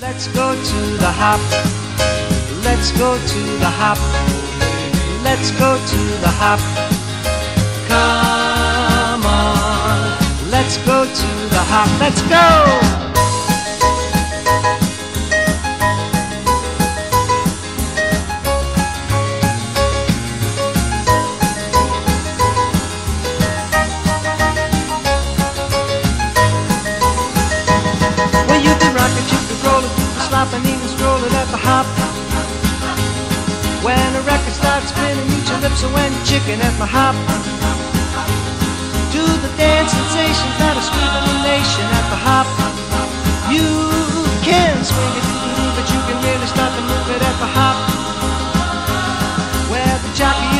Let's go to the hop. Let's go to the hop. Let's go to the hop. Come on. Let's go to the hop. Let's go. At the hop. When a record starts spinning, eat your lips are when chicken at the hop. Do the dance sensations that are sweeping the nation at the hop. You can swing it, but you can really start to move it at the hop. Where the jockey